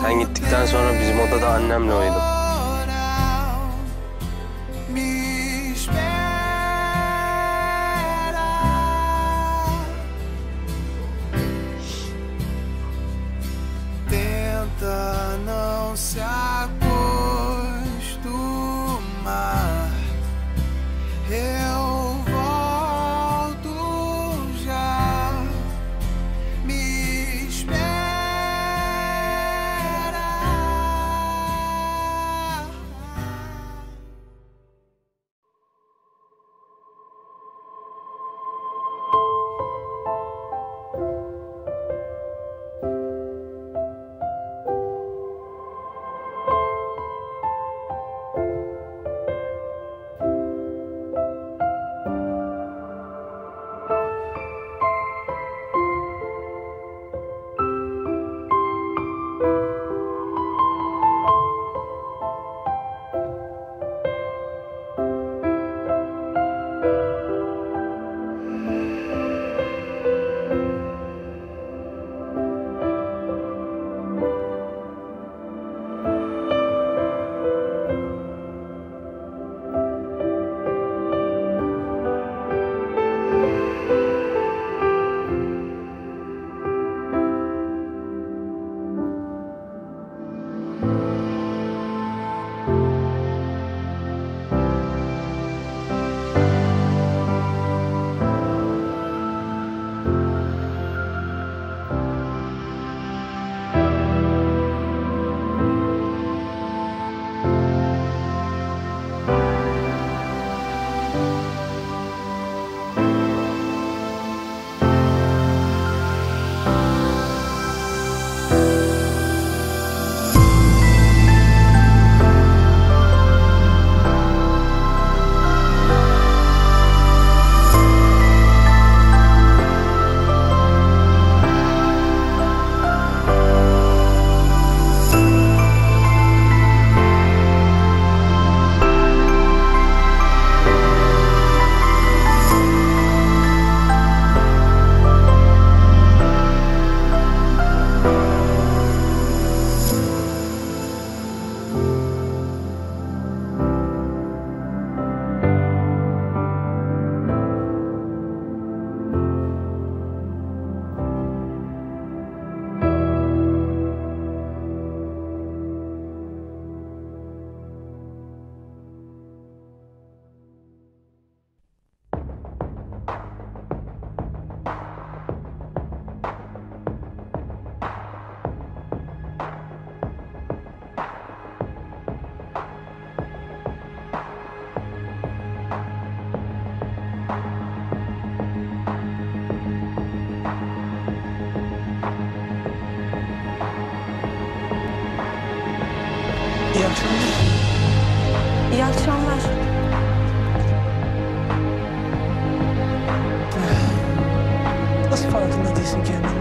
Sen gittikten sonra bizim odada annemle uyudum. İyi akşamlar. İyi akşamlar. Nasıl farkında değilsin kendini?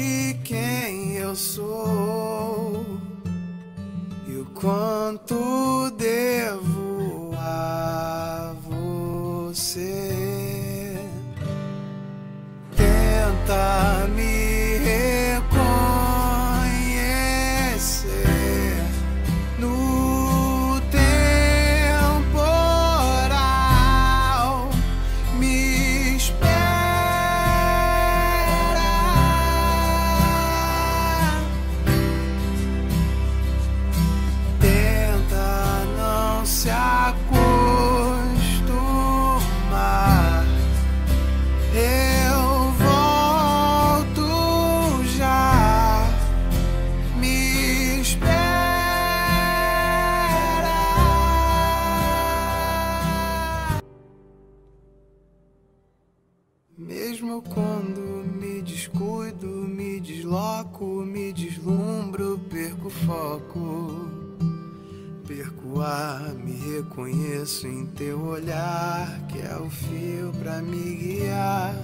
de quem eu sou e o quanto devo a você. Tenta Em teu olhar que é o fio para me guiar.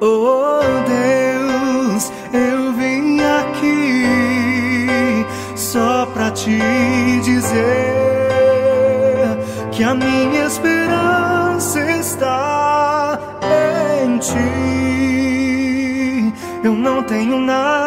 Oh Deus, eu vim aqui só pra te dizer que a minha esperança está em ti. Eu não tenho nada